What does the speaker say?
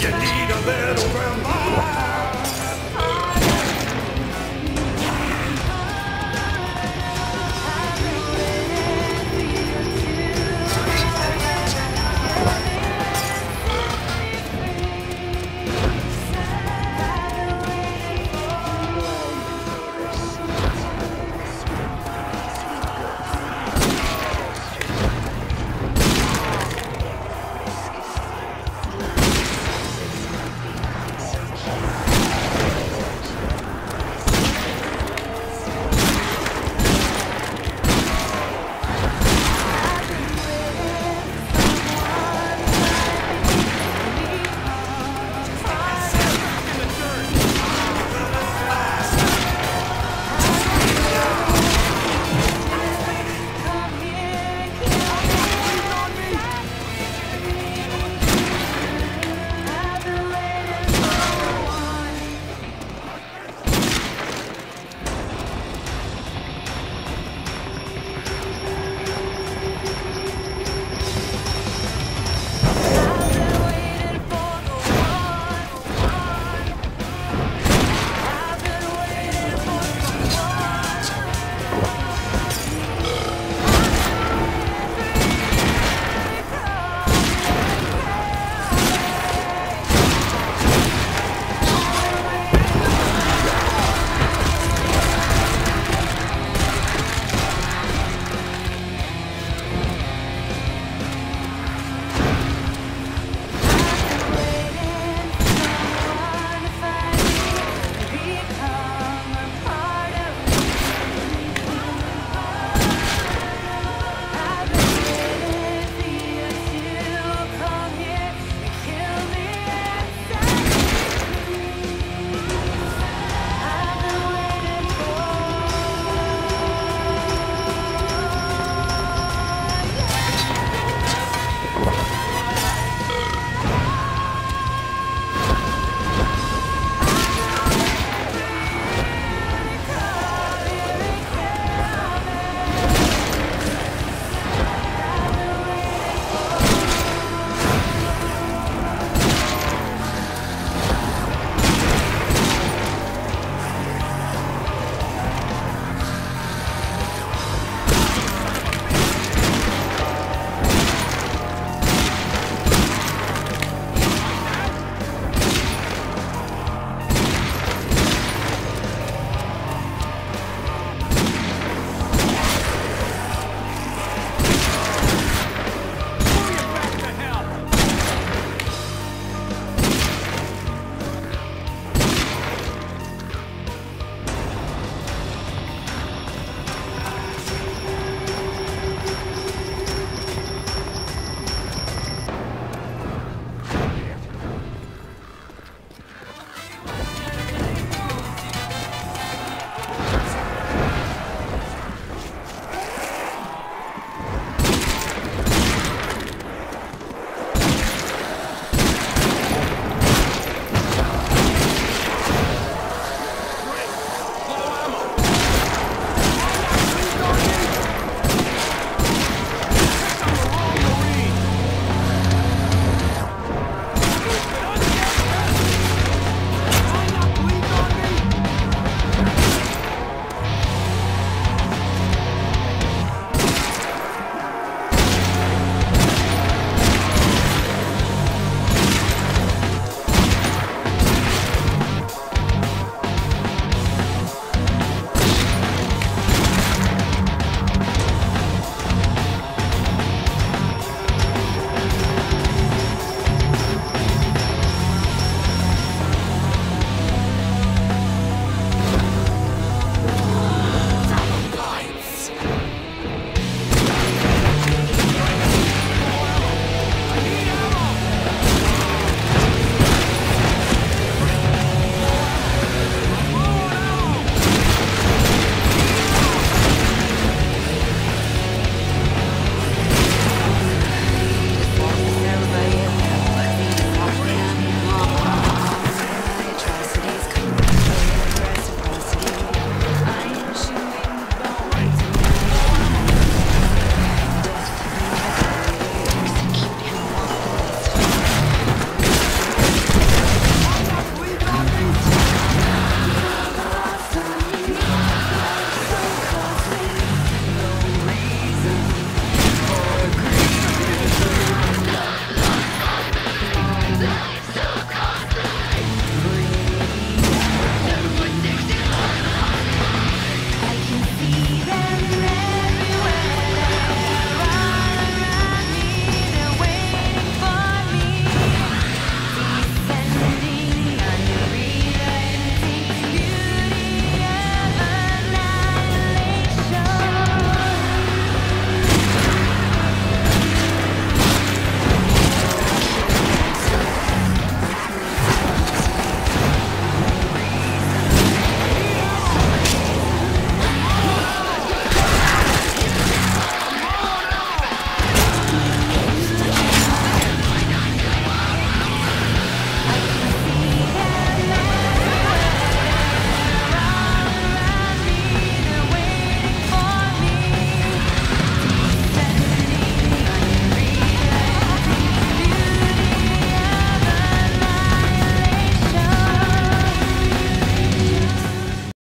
You need a little reminder.